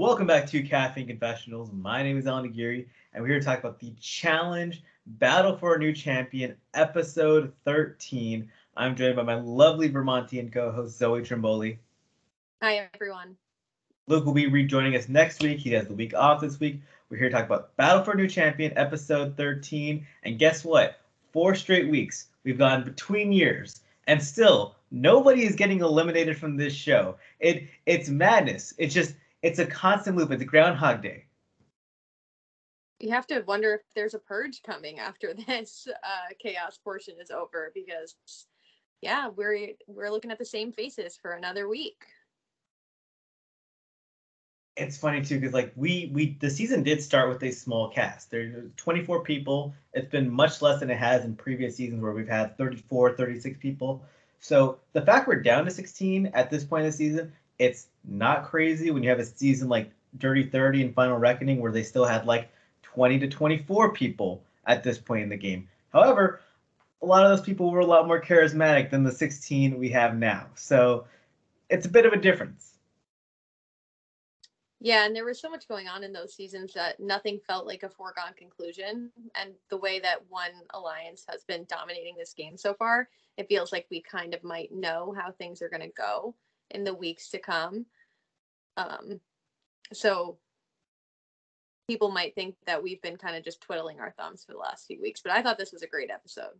Welcome back to Caffeine Confessionals. My name is Allan Aguirre, and we're here to talk about the Challenge Battle for a New Champion, episode 13. I'm joined by my lovely Vermontian co-host Zoe Trimboli. Hi, everyone. Luke will be rejoining us next week. He has the week off this week. We're here to talk about Battle for a New Champion, episode 13. And guess what? Four straight weeks. We've gone between years, and still nobody is getting eliminated from this show. It it's madness. It's just it's a constant loop. It's a Groundhog Day. You have to wonder if there's a purge coming after this uh, chaos portion is over because, yeah, we're we're looking at the same faces for another week. It's funny too because like we we the season did start with a small cast. There's 24 people. It's been much less than it has in previous seasons where we've had 34, 36 people. So the fact we're down to 16 at this point in the season it's not crazy when you have a season like Dirty 30 and Final Reckoning where they still had like 20 to 24 people at this point in the game. However, a lot of those people were a lot more charismatic than the 16 we have now. So it's a bit of a difference. Yeah, and there was so much going on in those seasons that nothing felt like a foregone conclusion. And the way that one alliance has been dominating this game so far, it feels like we kind of might know how things are going to go in the weeks to come. Um, so people might think that we've been kind of just twiddling our thumbs for the last few weeks, but I thought this was a great episode.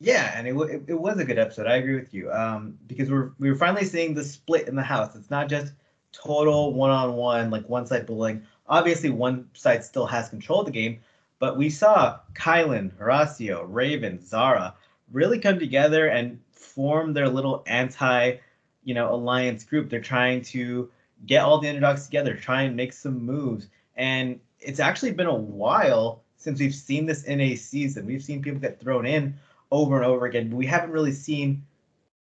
Yeah, and it, it, it was a good episode. I agree with you um, because we're we are finally seeing the split in the house. It's not just total one on one like one side bullying. Obviously, one side still has control of the game, but we saw Kyland, Horacio, Ravyn, Zara really come together and form their little anti you know alliance group. They're trying to get all the underdogs together, try and make some moves. And it's actually been a while since we've seen this in a season. We've seen people get thrown in over and over again, but we haven't really seen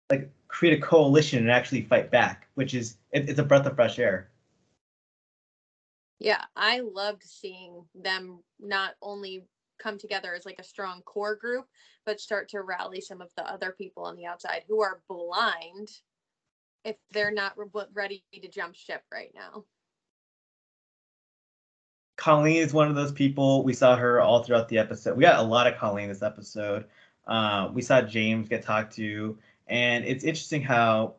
like create a coalition and actually fight back, which is it, it's a breath of fresh air. Yeah, I loved seeing them not only come together as like a strong core group, but start to rally some of the other people on the outside who are blind if they're not re- ready to jump ship right now. Colleen is one of those people. We saw her all throughout the episode. We got a lot of Colleen this episode. Uh, we saw James get talked to, and it's interesting how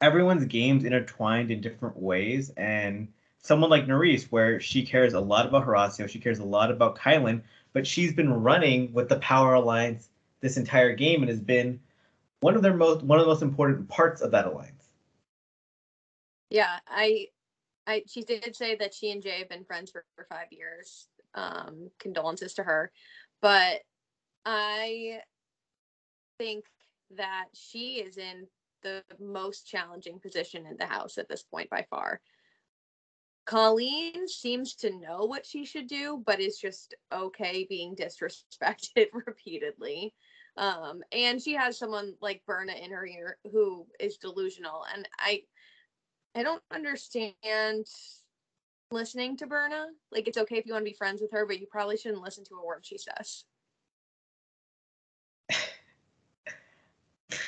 everyone's games intertwined in different ways. And someone like Nurys, where she cares a lot about Horacio, she cares a lot about Kyland, but she's been running with the Power Alliance this entire game and has been one of their most one of the most important parts of that alliance. Yeah, I, I she did say that she and Jay have been friends for, for five years. Um, condolences to her, but I think that she is in the most challenging position in the house at this point by far. Colleen seems to know what she should do, but is just okay being disrespected repeatedly. Um, and she has someone like Berna in her ear who is delusional. And I I don't understand listening to Berna. Like it's okay if you want to be friends with her, but you probably shouldn't listen to a word she says.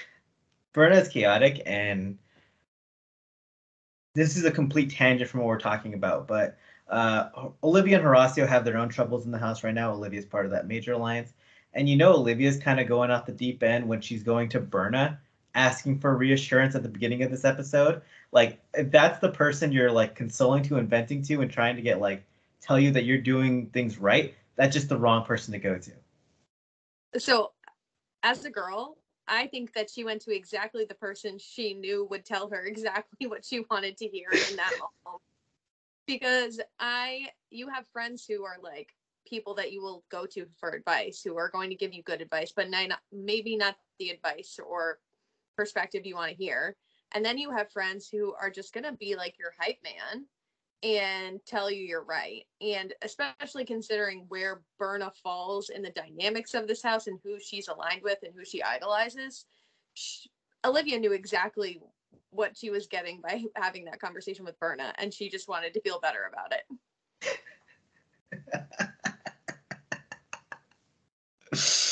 Berna is chaotic and this is a complete tangent from what we're talking about, but uh, Olivia and Horacio have their own troubles in the house right now. Olivia is part of that major alliance. And you know, Olivia's kind of going off the deep end when she's going to Berna asking for reassurance at the beginning of this episode. Like, if that's the person you're like consoling to and venting to and trying to get like tell you that you're doing things right, that's just the wrong person to go to. So, as a girl, I think that she went to exactly the person she knew would tell her exactly what she wanted to hear in that moment. Because I, you have friends who are like, people that you will go to for advice who are going to give you good advice, but not, maybe not the advice or perspective you want to hear. And then you have friends who are just going to be like your hype man and tell you you're right. And especially considering where Berna falls in the dynamics of this house and who she's aligned with and who she idolizes, she, Olivia knew exactly what she was getting by having that conversation with Berna, and she just wanted to feel better about it.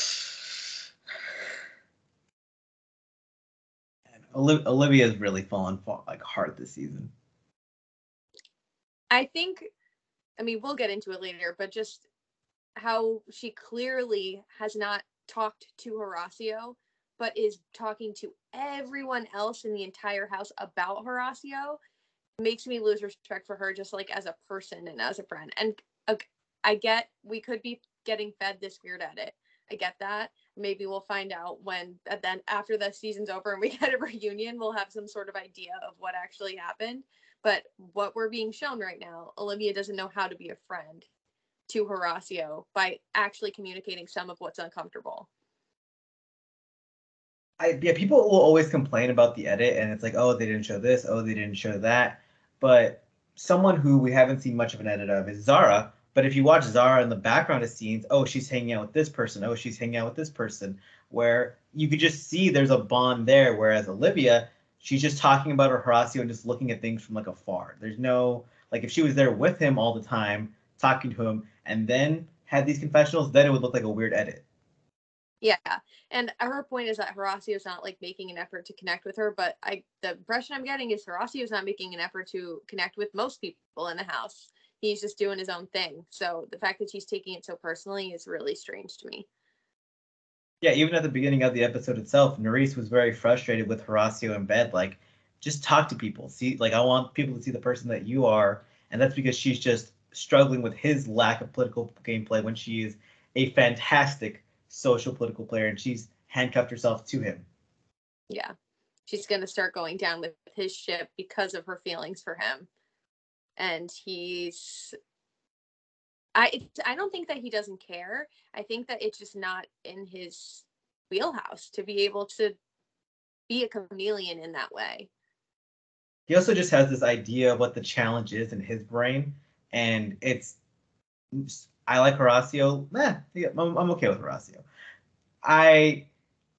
Olivia's really fallen like hard this season. I think, I mean, we'll get into it later, but just how she clearly has not talked to Horacio, but is talking to everyone else in the entire house about Horacio makes me lose respect for her just like as a person and as a friend. And uh, I get we could be getting fed this weird edit. I get that. Maybe we'll find out when uh, then after the season's over and we get a reunion, we'll have some sort of idea of what actually happened. But what we're being shown right now, Olivia doesn't know how to be a friend to Horacio by actually communicating some of what's uncomfortable. I yeah, people will always complain about the edit and it's like, oh, they didn't show this, oh, they didn't show that. But someone who we haven't seen much of an edit of is Zara. But if you watch Zara in the background of scenes, oh, she's hanging out with this person, oh, she's hanging out with this person, where you could just see there's a bond there. Whereas Olivia, she's just talking about her Horacio and just looking at things from like afar. There's no like if she was there with him all the time, talking to him, and then had these confessionals, then it would look like a weird edit. Yeah, and her point is that Horacio is not like making an effort to connect with her, but I the impression I'm getting is Horacio is not making an effort to connect with most people in the house. He's just doing his own thing. So the fact that she's taking it so personally is really strange to me. Yeah, even at the beginning of the episode itself, Nurys was very frustrated with Horacio in bed. Like, just talk to people. See, like I want people to see the person that you are, and that's because she's just struggling with his lack of political gameplay when she is a fantastic social political player and she's handcuffed herself to him. Yeah. She's going to start going down with his ship because of her feelings for him. And he's I I don't think that he doesn't care. I think that it's just not in his wheelhouse to be able to be a chameleon in that way. He also just has this idea of what the challenge is in his brain and it's I like Horacio. Eh, I'm, I'm okay with Horacio. I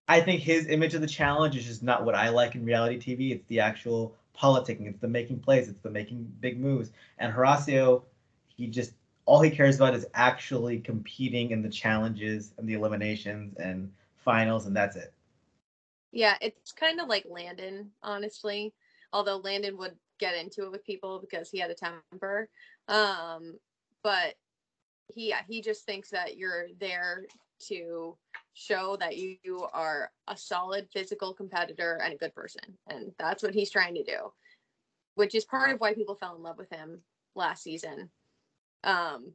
I think his image of the challenge is just not what I like in reality TV. It's the actual politicking. It's the making plays. It's the making big moves. And Horacio, he just all he cares about is actually competing in the challenges and the eliminations and finals, and that's it. Yeah, it's kind of like Landon, honestly. Although Landon would get into it with people because he had a temper. Um, but he yeah, he just thinks that you're there to show that you, are a solid physical competitor and a good person. And that's what he's trying to do, which is part of why people fell in love with him last season. Um,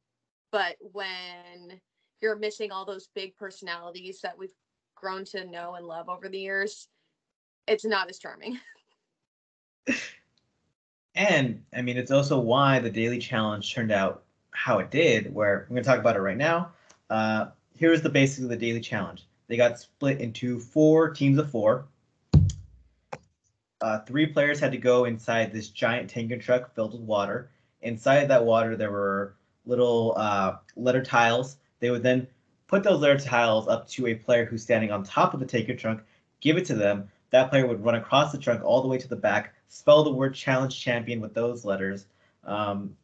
but when you're missing all those big personalities that we've grown to know and love over the years, it's not as charming. And I mean, it's also why the daily challenge turned out how it did, where I'm going to talk about it right now. Uh, here's the basics of the daily challenge. They got split into four teams of four. Uh, three players had to go inside this giant tanker truck filled with water. Inside that water, there were little uh, letter tiles. They would then put those letter tiles up to a player who's standing on top of the tanker trunk, give it to them. That player would run across the trunk all the way to the back, spell the word challenge champion with those letters. Um,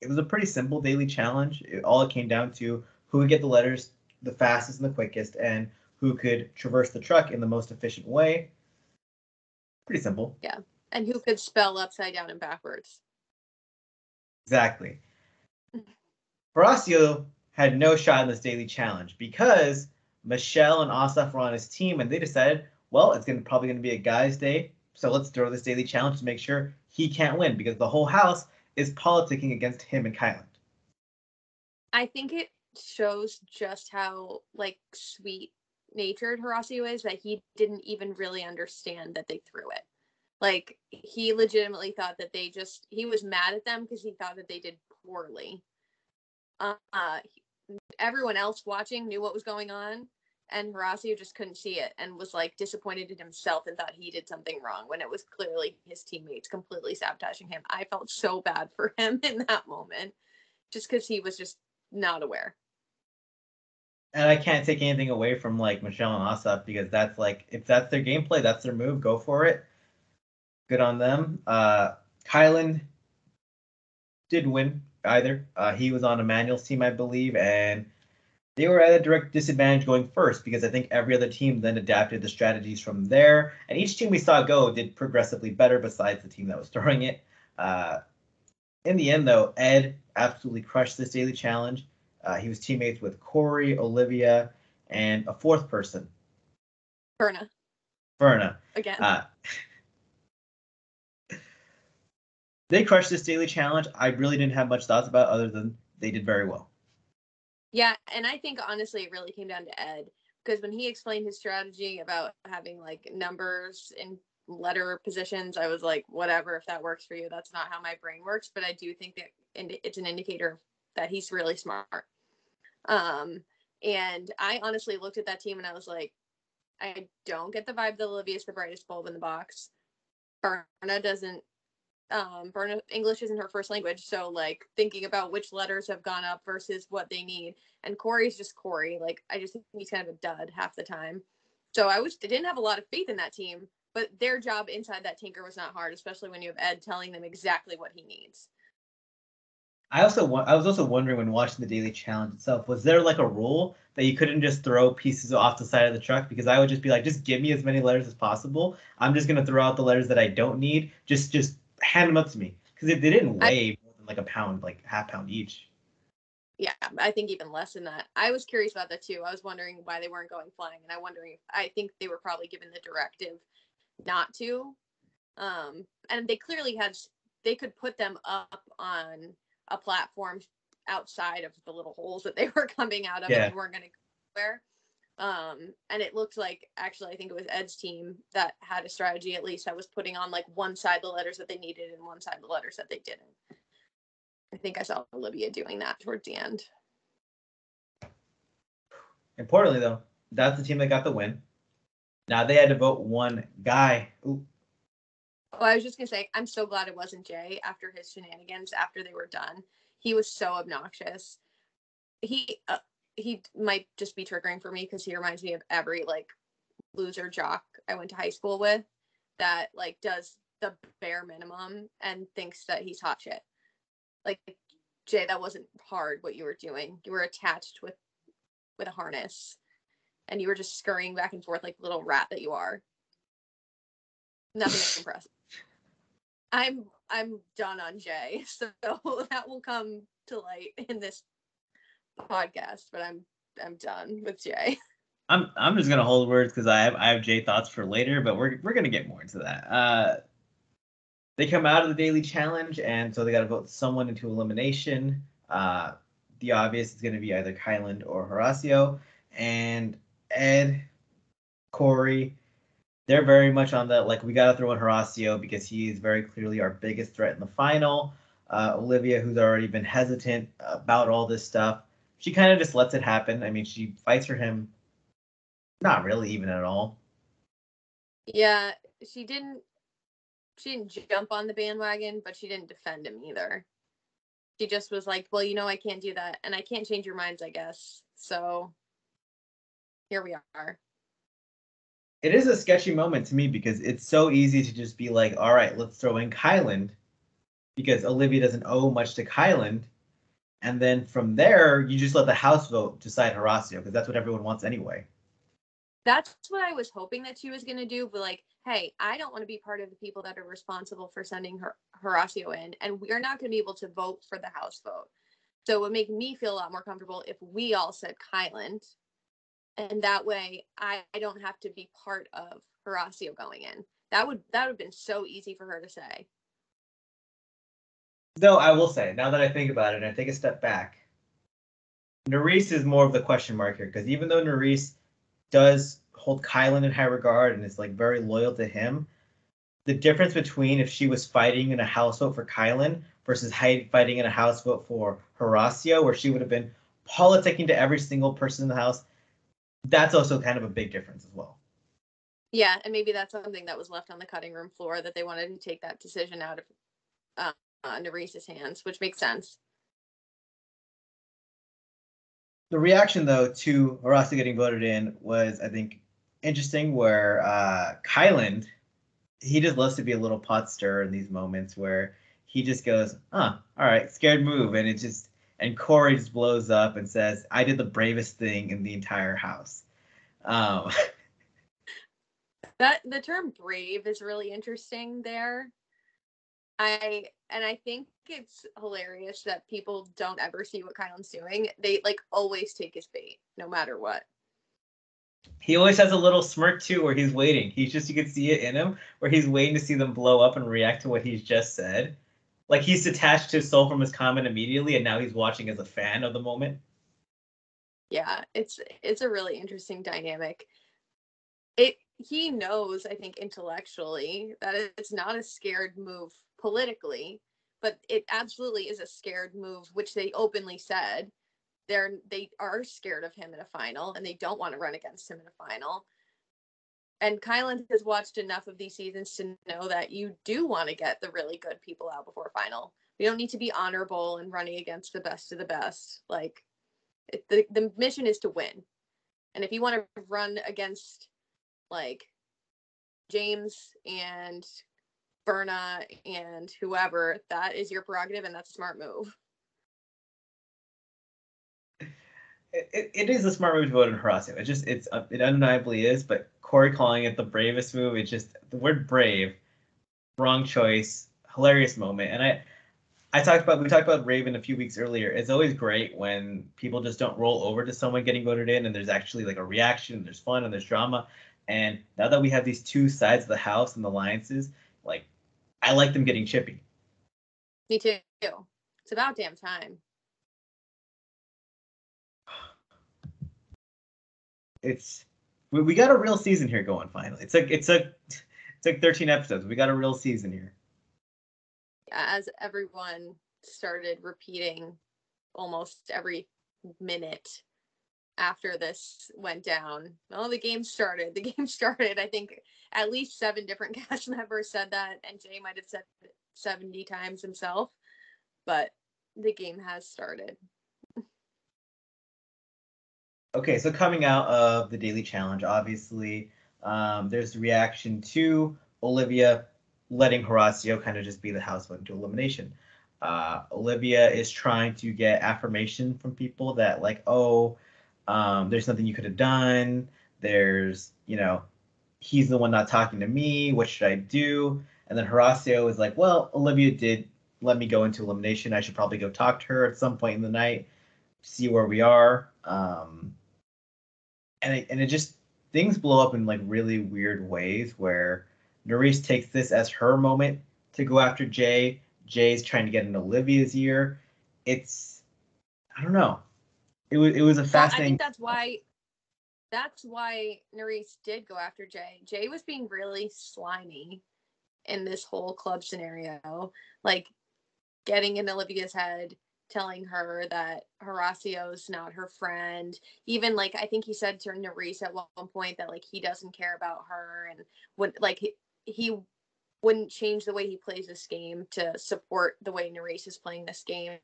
it was a pretty simple daily challenge. It, all it came down to who would get the letters the fastest and the quickest, and who could traverse the truck in the most efficient way. Pretty simple. Yeah. And who could spell upside down and backwards. Exactly. Mm. Horacio had no shot in this daily challenge because Michele and Asaf were on his team and they decided, well, it's gonna probably gonna be a guy's day so let's throw this daily challenge to make sure he can't win because the whole house is politicking against him and Kyland. I think it shows just how like sweet natured Horacio is that he didn't even really understand that they threw it. Like he legitimately thought that they just he was mad at them because he thought that they did poorly. Uh, everyone else watching knew what was going on, and Horacio just couldn't see it and was like disappointed in himself and thought he did something wrong when it was clearly his teammates completely sabotaging him. I felt so bad for him in that moment just because he was just not aware. And I can't take anything away from like Michele and Asaf because that's like if that's their gameplay, that's their move, go for it. Good on them. Uh Kyland did win either. Uh, he was on Emmanuel's team, I believe, and they were at a direct disadvantage going first because I think every other team then adapted the strategies from there. And each team we saw go did progressively better besides the team that was throwing it. Uh, in the end, though, Ed absolutely crushed this daily challenge. Uh, he was teammates with Corey, Olivia, and a fourth person, Berna Verna. again. Uh, they crushed this daily challenge. I really didn't have much thoughts about other than they did very well. Yeah, and I think honestly it really came down to Ed because when he explained his strategy about having like numbers in letter positions, I was like, whatever, if that works for you. That's not how my brain works, but I do think that it's an indicator that he's really smart. Um, and I honestly looked at that team and I was like, I don't get the vibe that Olivia's the brightest bulb in the box. Berna doesn't um Berna English isn't her first language, so like thinking about which letters have gone up versus what they need. And Corey's just Corey. Like I just think he's kind of a dud half the time. So I was I didn't have a lot of faith in that team, but their job inside that tinker was not hard, especially when you have Ed telling them exactly what he needs. I also wa- I was also wondering when watching the daily challenge itself, was there like a rule that you couldn't just throw pieces off the side of the truck? Because I would just be like, just give me as many letters as possible. I'm just gonna throw out the letters that I don't need. Just just hand them up to me because they, they didn't weigh I, more than like a pound, like half pound each. Yeah, I think even less than that. I was curious about that too. I was wondering why they weren't going flying, and I wondering if I think they were probably given the directive not to. Um, and they clearly had they could put them up on a platform outside of the little holes that they were coming out of yeah. and weren't going to go where. Um, and it looked like actually, I think it was Ed's team that had a strategy at least that was putting on like one side the letters that they needed and one side the letters that they didn't. I think I saw Olivia doing that towards the end. Importantly, though, that's the team that got the win. Now they had to vote one guy. Ooh. Oh, I was just gonna say, I'm so glad it wasn't Jay after his shenanigans after they were done. He was so obnoxious. He uh, he might just be triggering for me because he reminds me of every like loser jock I went to high school with that like does the bare minimum and thinks that he's hot shit. Like Jay, that wasn't hard what you were doing. You were attached with with a harness and you were just scurrying back and forth like little rat that you are. Nothing impressive. I'm I'm done on Jay, so that will come to light in this podcast. But I'm I'm done with Jay. I'm I'm just gonna hold words because I have I have Jay thoughts for later, but we're we're gonna get more into that. Uh, they come out of the daily challenge, and so they got to vote someone into elimination. Uh, the obvious is going to be either Kyland or Horacio, and Ed, Corey, they're very much on the Like we got to throw in Horacio because he is very clearly our biggest threat in the final. Uh, Olivia, who's already been hesitant about all this stuff, she kind of just lets it happen. I mean, she fights for him, not really even at all. Yeah, she didn't. She didn't jump on the bandwagon, but she didn't defend him either. She just was like, "Well, you know, I can't do that, and I can't change your minds, I guess." So here we are. It is a sketchy moment to me because it's so easy to just be like, all right, let's throw in Kyland because Olivia doesn't owe much to Kyland. And then from there, you just let the House vote decide Horacio because that's what everyone wants anyway. That's what I was hoping that she was going to do. But like, hey, I don't want to be part of the people that are responsible for sending her Horacio in, and we're not going to be able to vote for the House vote. So it would make me feel a lot more comfortable if we all said Kyland and that way I, I don't have to be part of Horacio going in. That would that would have been so easy for her to say. Though I will say, now that I think about it and I take a step back, Nurys is more of the question mark here because even though Nurys does hold Kyland in high regard and is like very loyal to him, the difference between if she was fighting in a house vote for Kyland versus fighting in a house vote for Horacio, where she would have been politicking to every single person in the house, that's also kind of a big difference as well. Yeah, and maybe that's something that was left on the cutting room floor that they wanted to take that decision out of uh, uh, hands, which makes sense. The reaction, though, to Horacio getting voted in was, I think, interesting. Where uh, Kyland, he just loves to be a little pot stir in these moments where he just goes, "Huh, all right, scared move," and it just and Corey just blows up and says, "I did the bravest thing in the entire house." Um, that the term "brave" is really interesting there, I and I think it's hilarious that people don't ever see what Kyland's doing. They like always take his bait, no matter what. He always has a little smirk too, where he's waiting. He's just you can see it in him, where he's waiting to see them blow up and react to what he's just said. Like he's detached his soul from his comment immediately, and now he's watching as a fan of the moment. Yeah, it's it's a really interesting dynamic. It he knows, I think, intellectually that it's not a scared move politically, but it absolutely is a scared move, which they openly said. They're they are scared of him in a final and they don't want to run against him in a final. And Kyland has watched enough of these seasons to know that you do want to get the really good people out before final. We don't need to be honorable and running against the best of the best. Like it, the the mission is to win. And if you want to run against like James and Berna and whoever, that is your prerogative and that's a smart move. It, it is a smart move to vote in Horacio. It just it's uh, it undeniably is, but Corey calling it the bravest move. It's just the word brave, wrong choice, hilarious moment. And I I talked about we talked about Ravyn a few weeks earlier. It's always great when people just don't roll over to someone getting voted in and there's actually like a reaction, there's fun and there's drama. And now that we have these two sides of the house and the alliances, like I like them getting chippy. Me too. It's about damn time. It's we, we got a real season here going finally. It's like it's a it's like 13 episodes. We got a real season here. As everyone started repeating almost every minute after this went down. Well, the game started. The game started. I think at least seven different cast members said that, and Jay might have said it 70 times himself, but the game has started. Okay, so coming out of the daily challenge, obviously, um, there's the reaction to Olivia letting Horacio kind of just be the house vote into elimination. Uh, Olivia is trying to get affirmation from people that like, oh, um, there's nothing you could have done. There's, you know, he's the one not talking to me. What should I do? And then Horacio is like, well, Olivia did let me go into elimination. I should probably go talk to her at some point in the night, see where we are. Um, and it, and it just things blow up in like really weird ways where Nurys takes this as her moment to go after Jay. Jay's trying to get in Olivia's ear. It's I don't know it was it was a fascinating. I think that's why that's why Nurys did go after Jay. Jay was being really slimy in this whole club scenario, like getting in Olivia's head, telling her that Horacio's not her friend. Even like I think he said to Nurys at one point that like he doesn't care about her and would like he, he wouldn't change the way he plays this game to support the way Nurys is playing this game.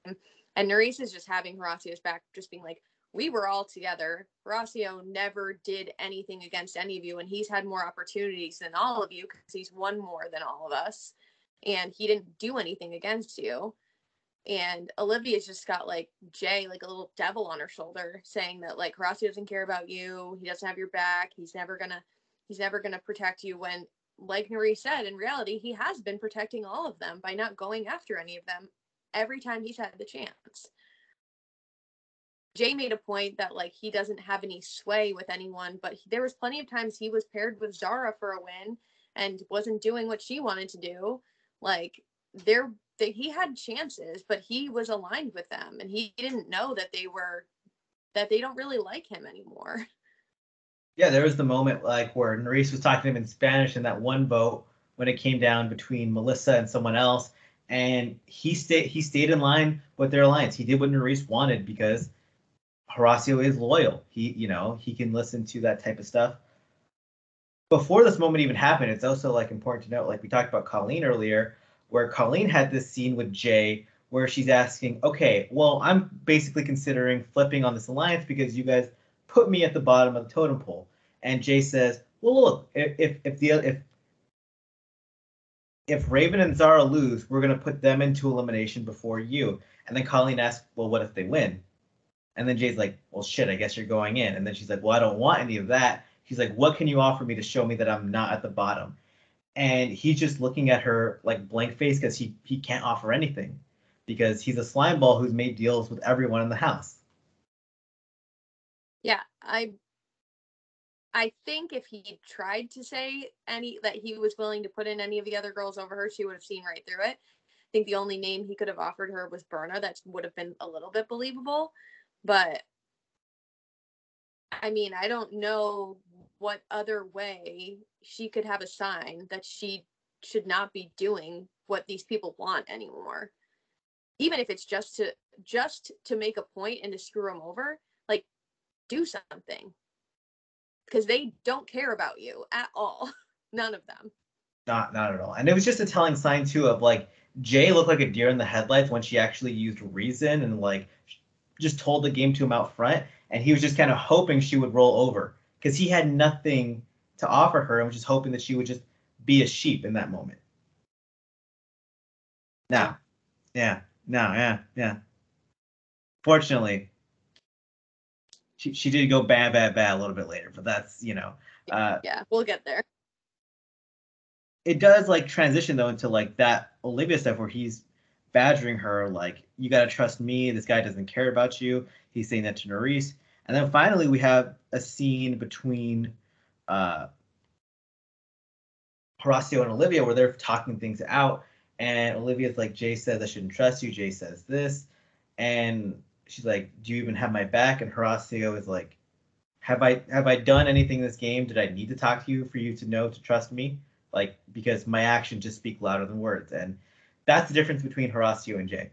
And Nurys is just having Horacio's back, just being like, we were all together. Horacio never did anything against any of you, and he's had more opportunities than all of you because he's won more than all of us. And he didn't do anything against you. And Olivia's just got like Jay, like a little devil on her shoulder, saying that like Horacio doesn't care about you. He doesn't have your back. He's never gonna he's never gonna protect you when like Nuri said, in reality, he has been protecting all of them by not going after any of them every time he's had the chance. Jay made a point that like he doesn't have any sway with anyone, but he, there was plenty of times he was paired with Zara for a win and wasn't doing what she wanted to do. Like there, they, he had chances, but he was aligned with them, and he didn't know that they were that they don't really like him anymore. Yeah, there was the moment like where Nurys was talking to him in Spanish in that one vote when it came down between Melissa and someone else, and he stayed he stayed in line with their alliance. He did what Nurys wanted because Horacio is loyal. He, you know, he can listen to that type of stuff. Before this moment even happened, it's also like important to note, like we talked about Colleen earlier, where Colleen had this scene with Jay where she's asking, okay, well, I'm basically considering flipping on this alliance because you guys put me at the bottom of the totem pole. And Jay says, well, look, if if the if if Ravyn and Zara lose, we're gonna put them into elimination before you. And then Colleen asks, well, what if they win? And then Jay's like, well, shit, I guess you're going in. And then she's like, well, I don't want any of that. She's like, what can you offer me to show me that I'm not at the bottom? And he's just looking at her like blank face because he he can't offer anything because he's a slime ball who's made deals with everyone in the house. Yeah, I I think if he tried to say any that he was willing to put in any of the other girls over her, she would have seen right through it. I think the only name he could have offered her was Berna. That would have been a little bit believable. But I mean, I don't know what other way she could have a sign that she should not be doing what these people want anymore. Even if it's just to just to make a point and to screw them over, like do something because they don't care about you at all. None of them. Not not at all. And it was just a telling sign too of like Jay looked like a deer in the headlights when she actually used reason and like just told the game to him out front. And he was just kind of hoping she would roll over because he had nothing to offer her and was just hoping that she would just be a sheep in that moment. Now, yeah, now, yeah, yeah. Fortunately, she, she did go bad, bad, bad a little bit later, but that's, you know. Uh, yeah, we'll get there. It does like transition though into like that Olivia stuff where he's badgering her, like, you got to trust me. This guy doesn't care about you. He's saying that to Nurys. And then finally, we have a scene between uh, Horacio and Olivia where they're talking things out. And Olivia's like, Jay says I shouldn't trust you. Jay says this. And she's like, "Do you even have my back?" And Horacio is like, "Have I have I done anything in this game? Did I need to talk to you for you to know to trust me? Like because my actions just speak louder than words." And that's the difference between Horacio and Jay.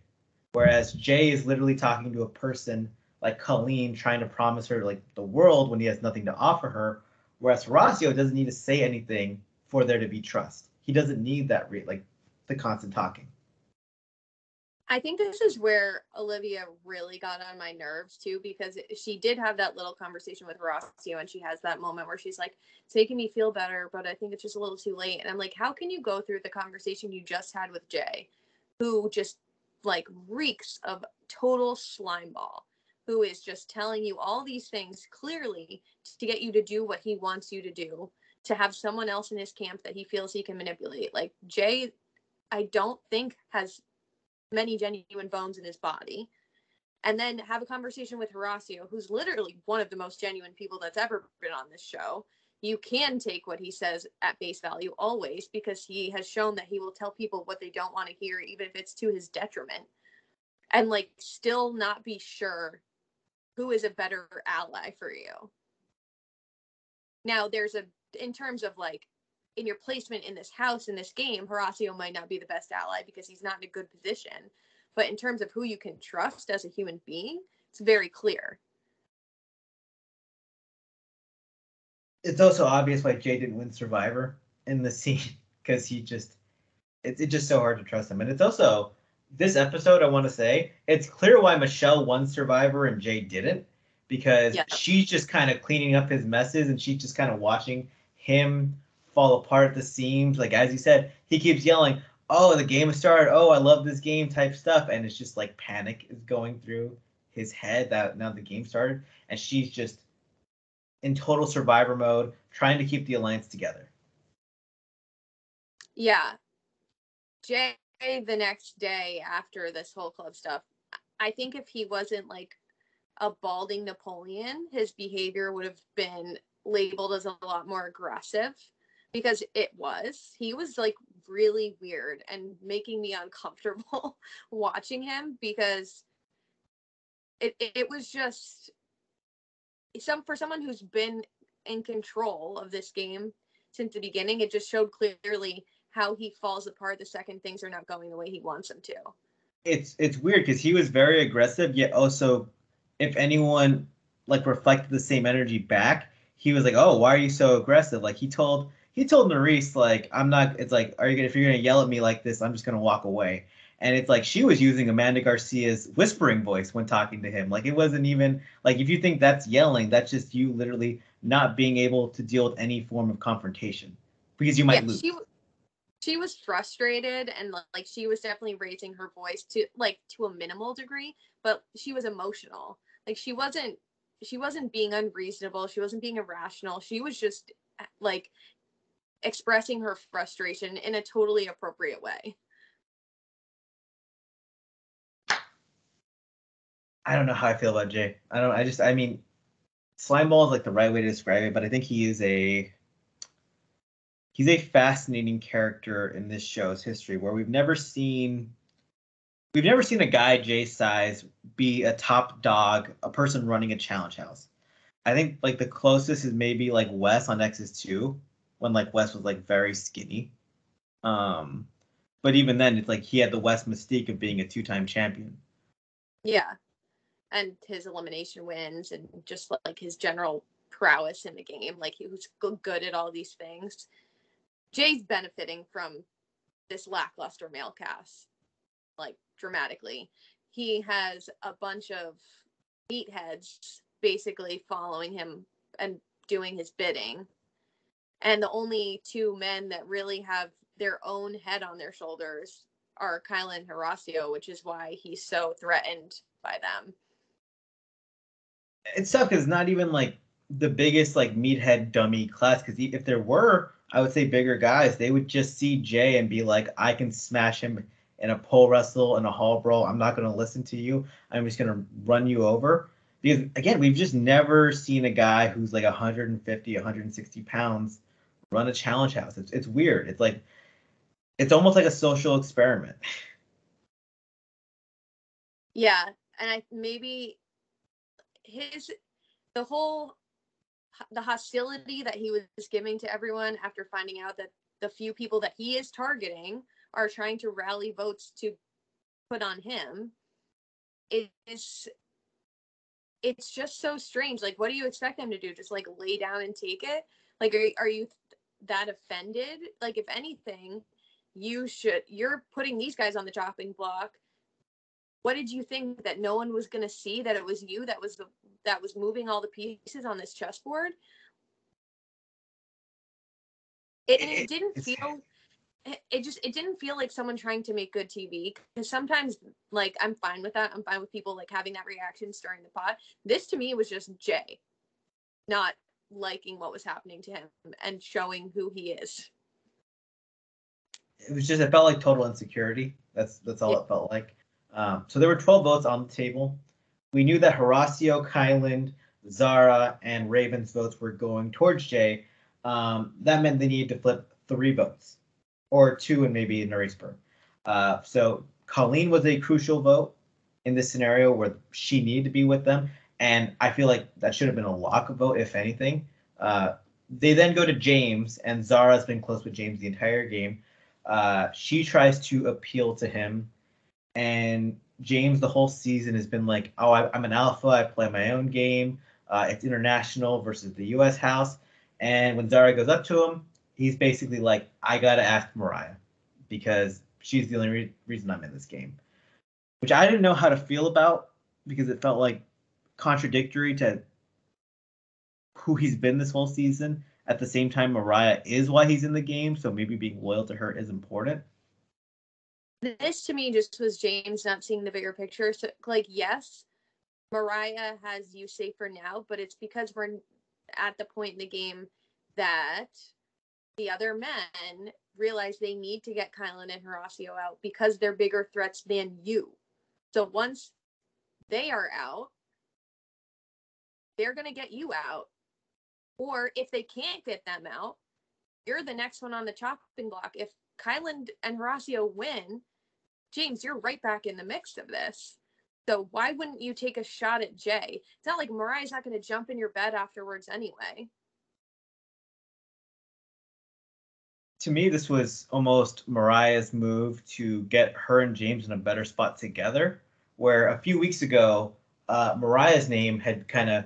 Whereas Jay is literally talking to a person like Colleen, trying to promise her like the world when he has nothing to offer her. Whereas Horacio doesn't need to say anything for there to be trust. He doesn't need that re- like the constant talking. I think this is where Olivia really got on my nerves too, because she did have that little conversation with Horacio, and she has that moment where she's like, "It's making me feel better, but I think it's just a little too late." And I'm like, "How can you go through the conversation you just had with Jay, who just like reeks of total slime ball, who is just telling you all these things clearly to get you to do what he wants you to do, to have someone else in his camp that he feels he can manipulate. Like Jay, I don't think has many genuine bones in his body and then have a conversation with Horacio, who's literally one of the most genuine people that's ever been on this show. You can take what he says at base value always because he has shown that he will tell people what they don't want to hear, even if it's to his detriment. And like, still not be sure who is a better ally for you. Now, there's a, in terms of like in your placement in this house in this game, Horacio might not be the best ally because he's not in a good position. But in terms of who you can trust as a human being, it's very clear. It's also obvious why Jay didn't win Survivor in the scene because he just it's, it's just so hard to trust him. And it's also this episode, I want to say, it's clear why Michele won Survivor and Jay didn't because yeah. she's just kind of cleaning up his messes and she's just kind of watching him fall apart at the seams. Like as you said, he keeps yelling, "Oh, the game has started! Oh, I love this game!" type stuff, and it's just like panic is going through his head that now the game started, and she's just in total survivor mode, trying to keep the alliance together. Yeah, Jay. The next day after this whole club stuff, I think if he wasn't like a balding Napoleon, his behavior would have been labeled as a lot more aggressive because it was. He was like really weird and making me uncomfortable watching him because it it was just some for someone who's been in control of this game since the beginning, it just showed clearly how he falls apart the second things are not going the way he wants them to. It's it's weird because he was very aggressive, yet also, if anyone like reflected the same energy back, he was like, "Oh, why are you so aggressive?" Like he told he told Nurys like I'm not. It's like, are you gonna if you're gonna yell at me like this, I'm just gonna walk away. And it's like she was using Amanda Garcia's whispering voice when talking to him. Like it wasn't even like if you think that's yelling, that's just you literally not being able to deal with any form of confrontation because you might yeah, lose. She, she was frustrated and like she was definitely raising her voice to like to a minimal degree, but she was emotional. Like she wasn't she wasn't being unreasonable. She wasn't being irrational. She was just like expressing her frustration in a totally appropriate way. I don't know how I feel about Jay. I don't. I just. I mean, slime ball is like the right way to describe it, but I think he is a. He's a fascinating character in this show's history, where we've never seen. We've never seen a guy Jay's size be a top dog, a person running a challenge house. I think like the closest is maybe like Wes on Exes 2, when like Wes was like very skinny. Um, but even then, it's like he had the Wes mystique of being a two-time champion. Yeah, and his elimination wins and just like his general prowess in the game, like he was good at all these things. Jay's benefiting from this lackluster male cast, like dramatically. He has a bunch of meatheads basically following him and doing his bidding. And the only two men that really have their own head on their shoulders are Kyla and Horacio, which is why he's so threatened by them. It's tough because not even like the biggest like meathead dummy class. Because if there were, I would say bigger guys, they would just see Jay and be like, I can smash him in a pole wrestle and a hall brawl. I'm not going to listen to you. I'm just going to run you over because again, we've just never seen a guy who's like 150, 160 pounds run a challenge house. It's it's weird. It's like it's almost like a social experiment. Yeah, and I maybe his the whole the hostility that he was giving to everyone after finding out that the few people that he is targeting are trying to rally votes to put on him is it's just so strange. Like, what do you expect them to do? Just like lay down and take it? Like, are, are you that offended? Like, if anything, you should, you're putting these guys on the chopping block. What did you think that no one was going to see that it was you that was the, that was moving all the pieces on this chessboard? It, it, it didn't feel it just it didn't feel like someone trying to make good TV because sometimes like I'm fine with that. I'm fine with people like having that reaction stirring the pot. This to me was just Jay not liking what was happening to him and showing who he is. It was just it felt like total insecurity. That's that's all yeah. it felt like. Um, so there were 12 votes on the table. We knew that Horacio, Kyland, Zara, and Ravyn's votes were going towards Jay. Um, that meant they needed to flip three votes or two and maybe Norrisburg. Uh, so Colleen was a crucial vote in this scenario where she needed to be with them. And I feel like that should have been a lock vote, if anything. Uh, they then go to James, and Zara's been close with James the entire game. Uh, she tries to appeal to him, and James the whole season has been like, "Oh, I, am an alpha. I play my own game. Uh, it's international versus the U.S. house." And when Zara goes up to him, he's basically like, I gotta ask Moriah because she's the only re- reason I'm in this game, which I didn't know how to feel about because it felt like contradictory to who he's been this whole season. At the same time, Moriah is why he's in the game, so maybe being loyal to her is important. This to me just was James not seeing the bigger picture. So, like, yes, Moriah has you safer now, but it's because we're at the point in the game that the other men realize they need to get Kyland and Horacio out because they're bigger threats than you. So once they are out, they're going to get you out. Or if they can't get them out, you're the next one on the chopping block. If Kyland and Horacio win, James, you're right back in the mix of this. So why wouldn't you take a shot at Jay? It's not like Moriah's not going to jump in your bed afterwards anyway. to me, this was almost Moriah's move to get her and James in a better spot together. Where a few weeks ago, uh, Moriah's name had kind of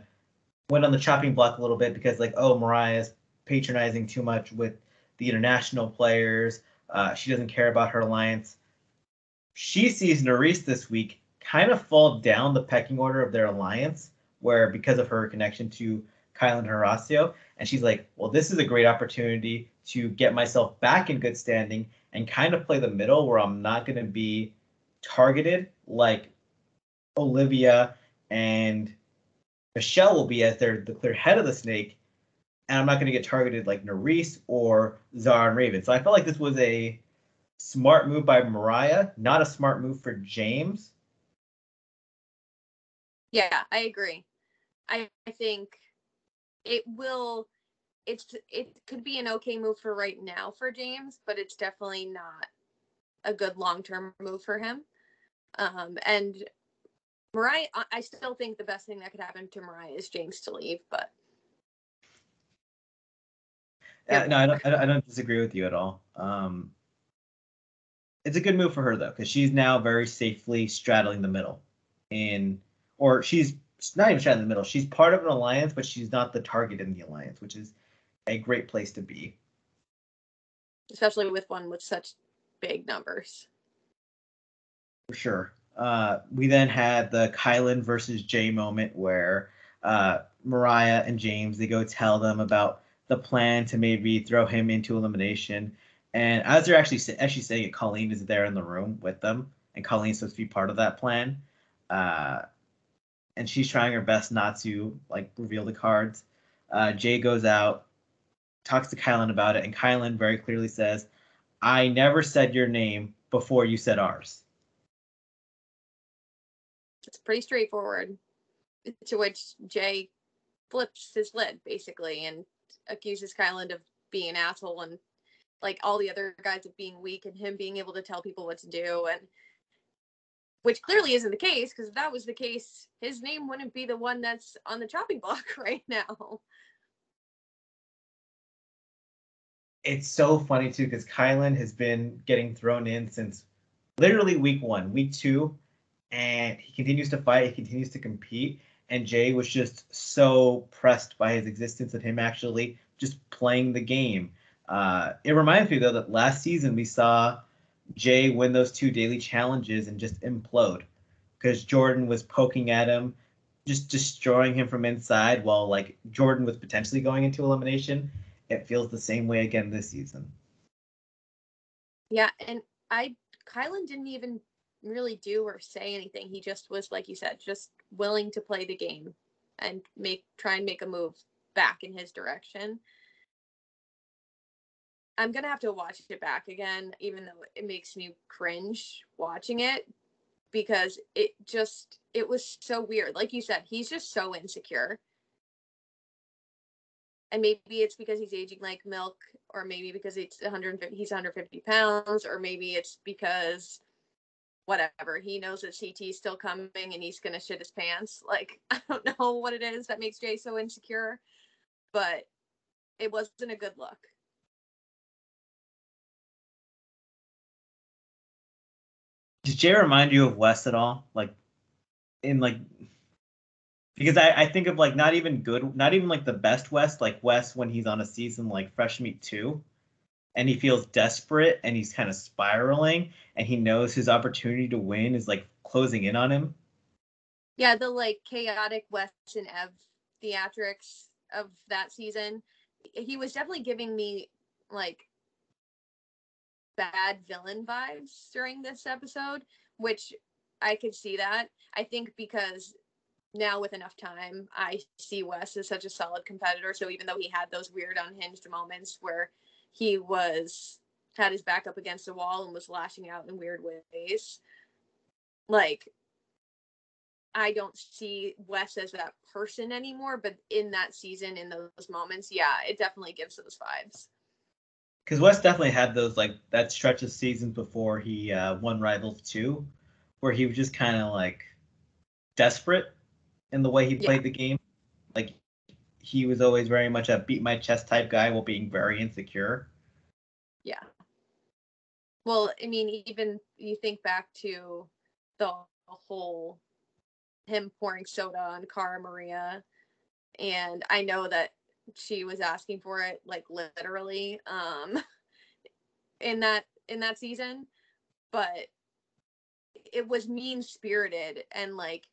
went on the chopping block a little bit because, like, oh, Moriah's patronizing too much with the international players. Uh, she doesn't care about her alliance. She sees Nurys this week kind of fall down the pecking order of their alliance, where because of her connection to Kyle and Horacio, and she's like, well, this is a great opportunity to get myself back in good standing and kind of play the middle where I'm not going to be targeted like Olivia and Michele will be as they're the clear head of the snake. And I'm not going to get targeted like Nurys or Zara and Ravyn. So I felt like this was a smart move by Moriah, not a smart move for James. Yeah, I agree. I, I think it will it's it could be an okay move for right now for James, but it's definitely not a good long term move for him. Um, and Moriah, I still think the best thing that could happen to Moriah is James to leave, but. Yeah, no, I don't, I don't disagree with you at all. Um, it's a good move for her though, because she's now very safely straddling the middle, in or she's not even straddling the middle. She's part of an alliance, but she's not the target in the alliance, which is a great place to be. Especially with one with such big numbers. For sure. Uh, we then had the Kyland versus Jay moment where uh, Moriah and James they go tell them about the plan to maybe throw him into elimination. And as they're actually actually saying it, Colleen is there in the room with them, and Colleen's supposed to be part of that plan. Uh, and she's trying her best not to like reveal the cards. Uh, Jay goes out, talks to Kyland about it, and Kyland very clearly says, "I never said your name before you said ours." It's pretty straightforward. To which Jay flips his lid basically and accuses Kyland of being an asshole and like all the other guys of being weak and him being able to tell people what to do and which clearly isn't the case because if that was the case his name wouldn't be the one that's on the chopping block right now it's so funny too because Kyland has been getting thrown in since literally week one, week two, and he continues to fight, he continues to compete. And Jay was just so pressed by his existence and him actually just playing the game. Uh, it reminds me though that last season we saw Jay win those two daily challenges and just implode because Jordan was poking at him, just destroying him from inside while like Jordan was potentially going into elimination it feels the same way again this season. Yeah, and I Kyland didn't even really do or say anything. He just was like you said, just willing to play the game and make try and make a move back in his direction. I'm gonna have to watch it back again, even though it makes me cringe watching it because it just it was so weird. Like you said, he's just so insecure and maybe it's because he's aging like milk or maybe because it's 150 he's 150 pounds or maybe it's because whatever he knows that CT's still coming and he's gonna shit his pants like i don't know what it is that makes jay so insecure but it wasn't a good look. Did jay remind you of wes at all? Like in like because I, I think of like not even good, not even like the best West, like Wes when he's on a season like Fresh Meat 2 and he feels desperate and he's kind of spiraling and he knows his opportunity to win is like closing in on him. Yeah, the like chaotic Wes and Ev theatrics of that season. He was definitely giving me like bad villain vibes during this episode, which I could see that. I think because now with enough time, I see Wes as such a solid competitor. So even though he had those weird unhinged moments where he was had his back up against the wall and was lashing out in weird ways, like I don't see Wes as that person anymore. But in that season, in those moments, yeah, it definitely gives those vibes. Because Wes definitely had those like that stretch of seasons before he uh, won Rivals two, where he was just kind of like desperate in the way he played yeah. the game. Like he was always very much a beat my chest type guy while being very insecure. Yeah. Well, I mean, even you think back to the whole him pouring soda on Cara Maria, and I know that she was asking for it like literally um in that in that season, but it was mean spirited and like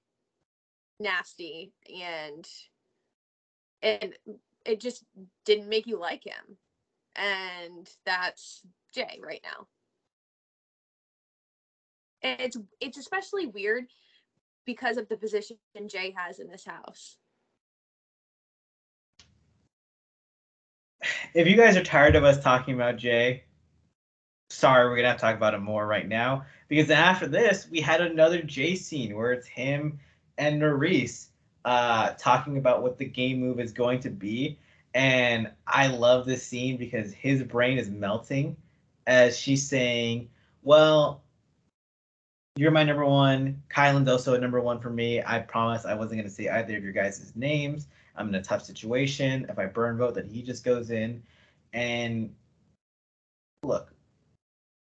nasty and and it just didn't make you like him. And that's jay right now. And it's it's especially weird because of the position jay has in this house. If you guys are tired of us talking about Jay, sorry, we're gonna have to talk about him more right now. Because after this we had another Jay scene where it's him and Nurys uh, talking about what the game move is going to be, and I love this scene because his brain is melting as she's saying, "Well." You're my number one. Kyland's also a number one for me. I promise I wasn't going to say either of your guys' names. I'm in a tough situation. If I burn vote, then he just goes in. And look,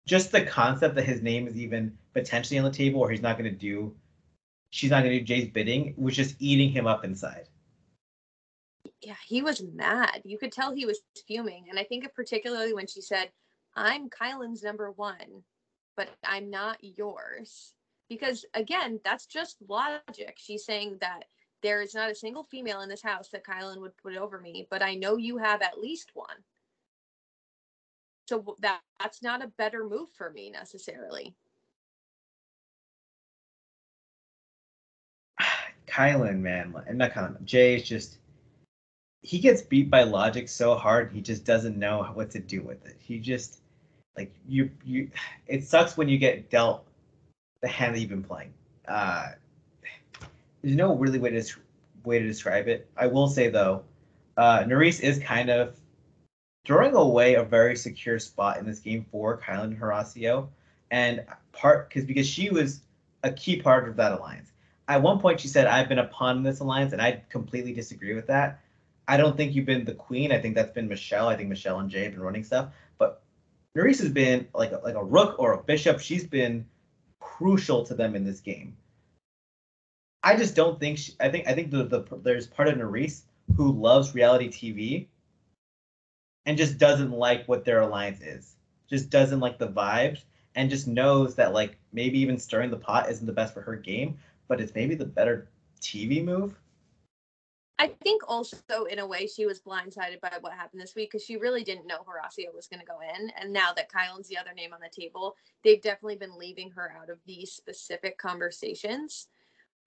just the concept that his name is even potentially on the table or he's not going to do, she's not to do Jay's bidding was just eating him up inside. Yeah, he was mad. You could tell he was fuming. And I think particularly when she said, I'm Kyland's number one, but I'm not yours. Because again, that's just logic. She's saying that there is not a single female in this house that Kyland would put over me, but I know you have at least one. So that that's not a better move for me necessarily. Kyland, man, and not Kyland. Jay is just he gets beat by logic so hard he just doesn't know what to do with it. He just like you you it sucks when you get dealt the hand that you've been playing. Uh there's no really way to way to describe it. I will say though, uh Nurys is kind of throwing away a very secure spot in this game for Kyland Horacio. And part because because she was a key part of that alliance. At one point she said, I've been a pawn in this alliance, and I completely disagree with that. I don't think you've been the queen. I think that's been Michele. I think Michele and Jay have been running stuff. But Nurys has been like a, like a rook or a bishop. She's been crucial to them in this game. I just don't think she, I think I think the, the there's part of Nurys who loves reality TV and just doesn't like what their alliance is. Just doesn't like the vibes and just knows that like maybe even stirring the pot isn't the best for her game, but it's maybe the better TV move. I think also in a way she was blindsided by what happened this week because she really didn't know Horacio was going to go in, and now that Kyland's the other name on the table, they've definitely been leaving her out of these specific conversations.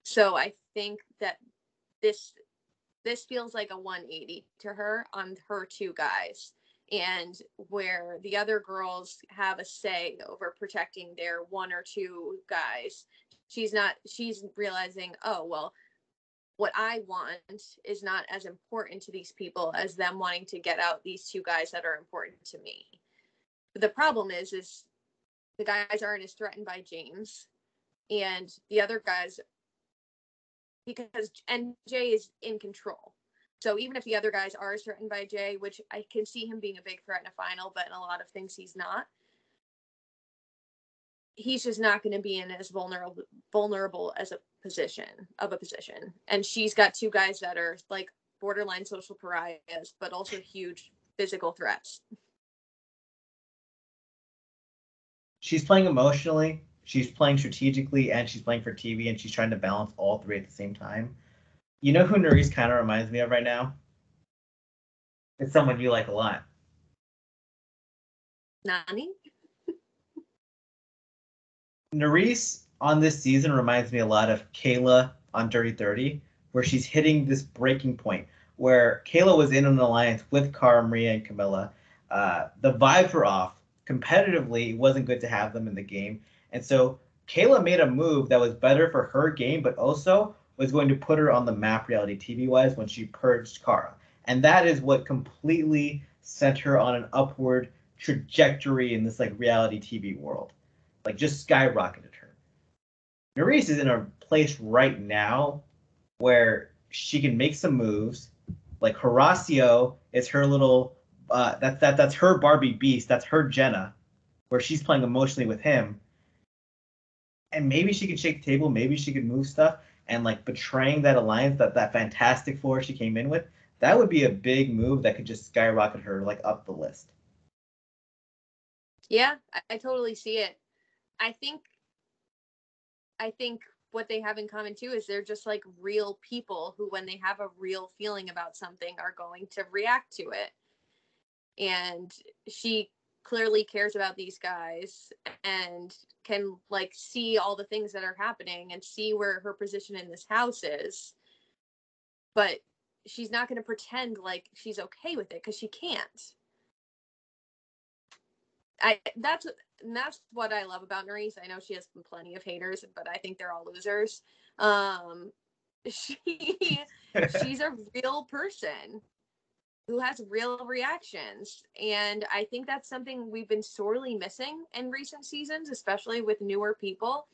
So I think that this this feels like a 180 to her on her two guys and where the other girls have a say over protecting their one or two guys she's not she's realizing oh well what i want is not as important to these people as them wanting to get out these two guys that are important to me but the problem is is the guys aren't as threatened by james and the other guys because and Jay is in control. So even if the other guys are threatened by Jay, which I can see him being a big threat in a final, but in a lot of things he's not. He's just not going to be in as vulnerable vulnerable as a position of a position. And she's got two guys that are like borderline social pariahs, but also huge physical threats. She's playing emotionally she's playing strategically and she's playing for TV and she's trying to balance all three at the same time. You know who Nurys kind of reminds me of right now? It's someone you like a lot. Nany? Nurys on this season reminds me a lot of Kailah on Dirty 30, where she's hitting this breaking point where Kailah was in an alliance with Cara, Maria, and Camila. Uh, the vibes were off. Competitively, it wasn't good to have them in the game. And so Kailah made a move that was better for her game, but also was going to put her on the map reality TV wise when she purged Cara. And that is what completely sent her on an upward trajectory in this like reality TV world. Like just skyrocketed her. Nurys is in a place right now where she can make some moves. Like Horacio is her little uh, that's that that's her Barbie beast. That's her Jenna, where she's playing emotionally with him and maybe she could shake the table, maybe she could move stuff, and like betraying that alliance, that that Fantastic Four she came in with, that would be a big move that could just skyrocket her like up the list. Yeah, I, I totally see it. I think, I think what they have in common too is they're just like real people who, when they have a real feeling about something, are going to react to it. And she clearly cares about these guys and can like see all the things that are happening and see where her position in this house is but she's not going to pretend like she's okay with it because she can't I that's that's what I love about Nurys. I know she has plenty of haters, but I think they're all losers. Um, she she's a real person who has real reactions. And I think that's something we've been sorely missing in recent seasons, especially with newer people.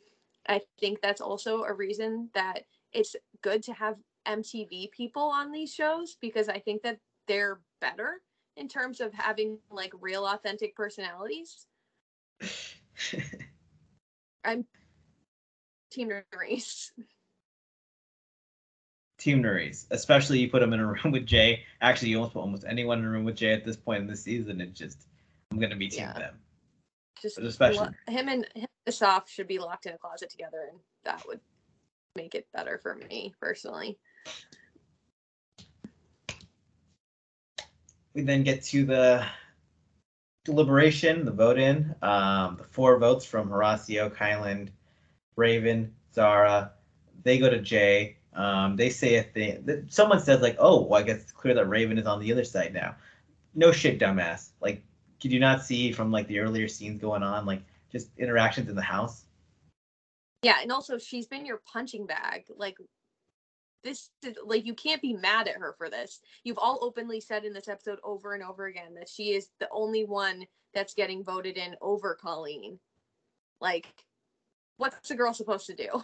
I think that's also a reason that it's good to have MTV people on these shows because I think that they're better in terms of having like real authentic personalities. I'm Team Nurys. Team Nurys, especially you put them in a room with Jay. Actually, you almost put almost anyone in a room with Jay at this point in the season. It just, I'm gonna be team yeah. them. Just especially lo- him and him and Asaf should be locked in a closet together, and that would make it better for me personally. We then get to the deliberation, the vote in. Um, the four votes from Horacio, Kyland, Ravyn, Zara. They go to Jay. Um, they say a thing. Someone says like, "Oh, well, I guess it's clear that Ravyn is on the other side now." No shit, dumbass. Like, could you not see from like the earlier scenes going on, like just interactions in the house? Yeah, and also she's been your punching bag. Like, this is like you can't be mad at her for this. You've all openly said in this episode over and over again that she is the only one that's getting voted in over Colleen. Like, what's the girl supposed to do?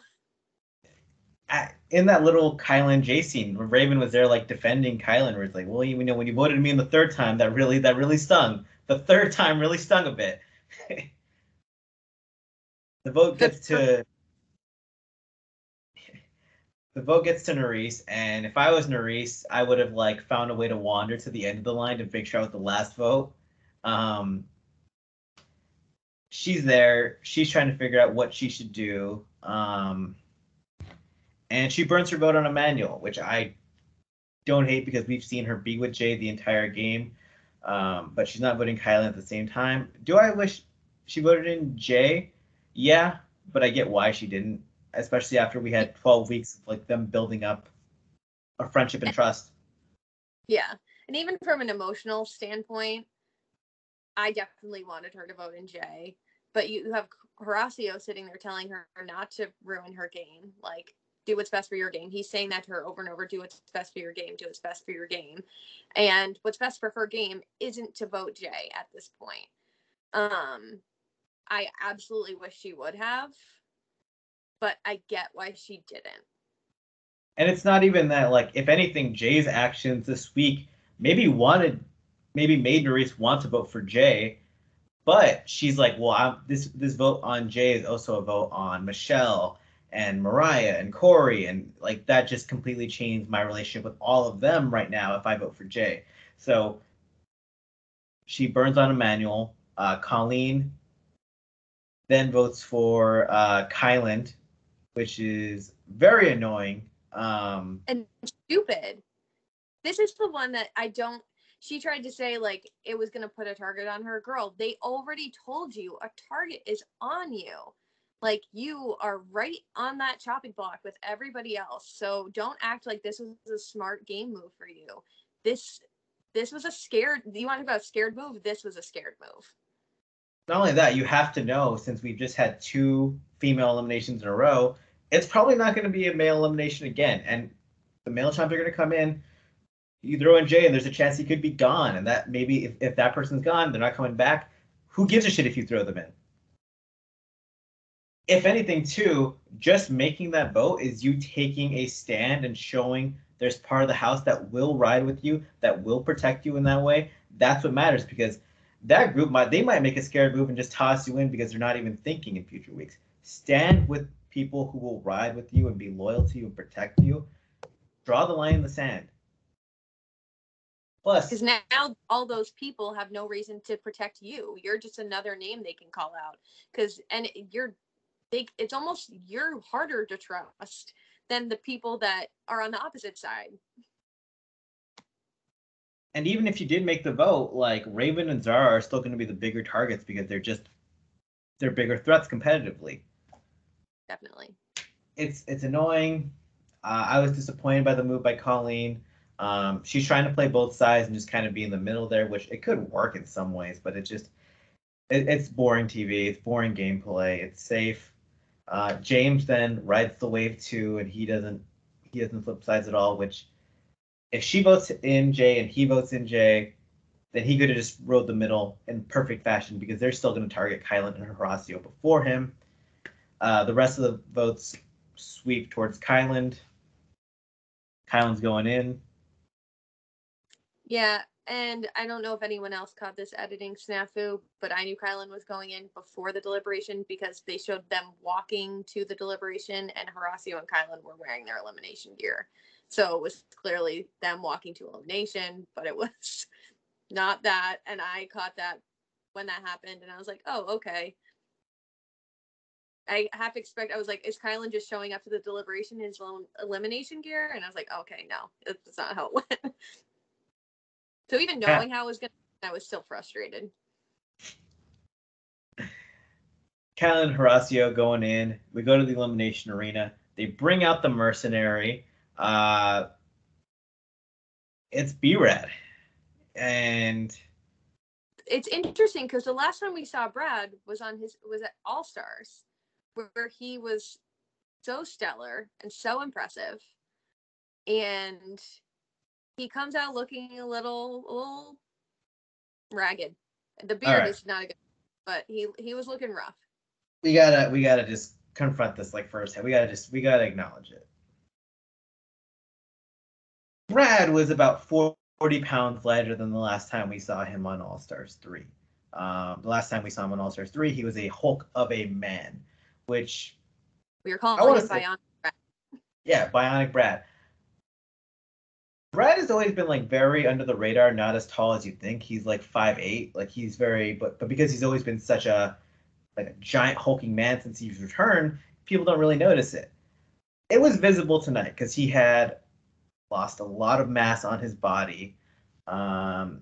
in that little Kyland Jay scene, Ravyn was there like defending Kyland, where it's like, well, you know, when you voted me in the third time, that really that really stung. The third time really stung a bit. the vote gets to the vote gets to Nurys, and if I was Nurys, I would have like found a way to wander to the end of the line to make sure I was the last vote. Um, she's there. She's trying to figure out what she should do. Um, and she burns her vote on Emmanuel, which I don't hate because we've seen her be with Jay the entire game. Um, but she's not voting Kyland at the same time. Do I wish she voted in Jay? Yeah, but I get why she didn't, especially after we had 12 weeks of like them building up a friendship and trust. Yeah. And even from an emotional standpoint, I definitely wanted her to vote in Jay. But you have Horacio sitting there telling her not to ruin her game. Like, do what's best for your game. He's saying that to her over and over do what's best for your game, do what's best for your game. And what's best for her game isn't to vote Jay at this point. Um, I absolutely wish she would have, but I get why she didn't. And it's not even that, like, if anything, Jay's actions this week maybe wanted, maybe made Nurys want to vote for Jay, but she's like, well, I'm, this this vote on Jay is also a vote on Michele and Moriah and Corey, and like that just completely changed my relationship with all of them right now if I vote for Jay. So she burns on Emmanuel. Uh, Colleen then votes for uh, which is very annoying. Um, and stupid. This is the one that I don't. She tried to say like it was going to put a target on her. Girl, they already told you a target is on you like you are right on that chopping block with everybody else so don't act like this was a smart game move for you this this was a scared you want to talk about a scared move this was a scared move not only that you have to know since we've just had two female eliminations in a row it's probably not going to be a male elimination again. And the male champs are going to come in you throw in jay and there's a chance he could be gone. And that maybe if, if that person's gone they're not coming back who gives a shit if you throw them in? If anything, too, just making that vote is you taking a stand and showing there's part of the house that will ride with you, that will protect you in that way. That's what matters because that group might they might make a scared move and just toss you in because they're not even thinking in future weeks. Stand with people who will ride with you and be loyal to you and protect you. Draw the line in the sand. Plus, because now all those people have no reason to protect you. You're just another name they can call out. Because and you're they it's almost you're harder to trust than the people that are on the opposite side. And even if you did make the vote, like Ravyn and Zara are still going to be the bigger targets because they're just they're bigger threats competitively. Definitely. It's it's annoying. Uh, I was disappointed by the move by Colleen. Um, she's trying to play both sides and just kind of be in the middle there, which it could work in some ways, but it just it, it's boring TV. It's boring gameplay. It's safe. Uh, James then rides the wave too, and he doesn't he doesn't flip sides at all. Which, if she votes in Jay and he votes in Jay, then he could have just rode the middle in perfect fashion because they're still going to target Kyland and Horacio before him. Uh, the rest of the votes sweep towards Kyland. Kyland's going in. Yeah, and I don't know if anyone else caught this editing snafu, but I knew Kyland was going in before the deliberation because they showed them walking to the deliberation, and Horacio and Kyland were wearing their elimination gear. So it was clearly them walking to elimination, but it was not that. And I caught that when that happened, and I was like, oh, okay. I have to expect. I was like, is Kyland just showing up to the deliberation in his elimination gear? And I was like, okay, no, that's not how it went. so even knowing how it was gonna, I was still frustrated. Kyland Horacio going in. We go to the elimination arena. They bring out the mercenary. Uh, it's B-Rad. And it's interesting because the last time we saw Brad was on his was at All Stars where he was so stellar and so impressive. And he comes out looking a little, a little ragged. The beard right. is not a good, but he he was looking rough. We gotta we gotta just confront this like firsthand. We gotta just we gotta acknowledge it. Brad was about 40 pounds lighter than the last time we saw him on All Stars 3. Um, the last time we saw him on All Stars 3, he was a Hulk of a man which we were calling him Bionic Brad. Yeah, Bionic Brad. Brad has always been like very under the radar, not as tall as you think. He's like five eight, like he's very, but but because he's always been such a like a giant hulking man since he's returned, people don't really notice it. It was visible tonight because he had lost a lot of mass on his body. Um,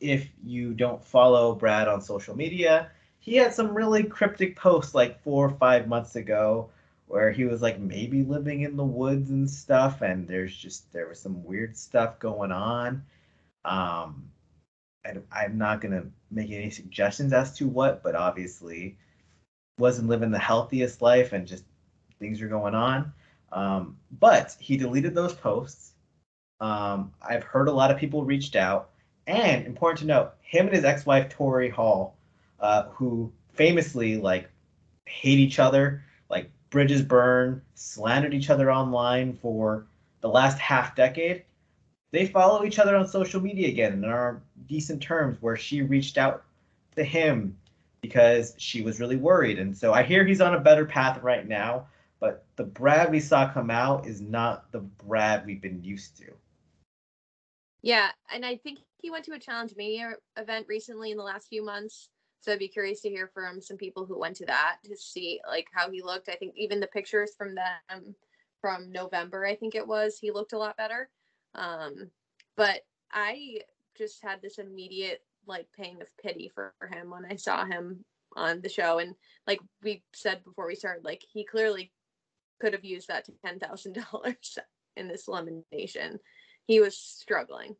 if you don't follow Brad on social media, he had some really cryptic posts like four or five months ago where he was like maybe living in the woods and stuff and there's just there was some weird stuff going on. Um I, i'm not going to make any suggestions as to what but obviously wasn't living the healthiest life and just things are going on. Um, but he deleted those posts um, i've heard a lot of people reached out and important to note him and his ex-wife tori hall uh, who famously like hate each other, like bridges burn, slandered each other online for the last half decade. They follow each other on social media again and are decent terms where she reached out to him because she was really worried. And so I hear he's on a better path right now, but the Brad we saw come out is not the Brad we've been used to. Yeah, and I think he went to a Challenge Mania event recently in the last few months so I'd be curious to hear from some people who went to that to see like how he looked. I think even the pictures from them from November, I think it was, he looked a lot better. Um, but I just had this immediate like pang of pity for, for him when I saw him on the show. And like we said before we started, like he clearly could have used that ten thousand dollars in this elimination. He was struggling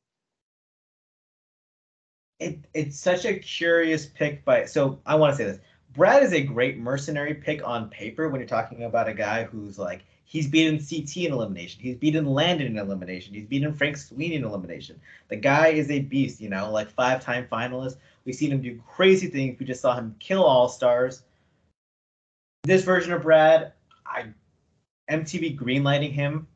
it, it's such a curious pick by so I want to say this. Brad is a great mercenary pick on paper when you're talking about a guy who's like he's beaten CT in elimination, he's beaten Landon in elimination, he's beaten Frank Sweeney in elimination. The guy is a beast, you know, like five-time finalist. We've seen him do crazy things. We just saw him kill all stars. This version of Brad, I MTV greenlighting him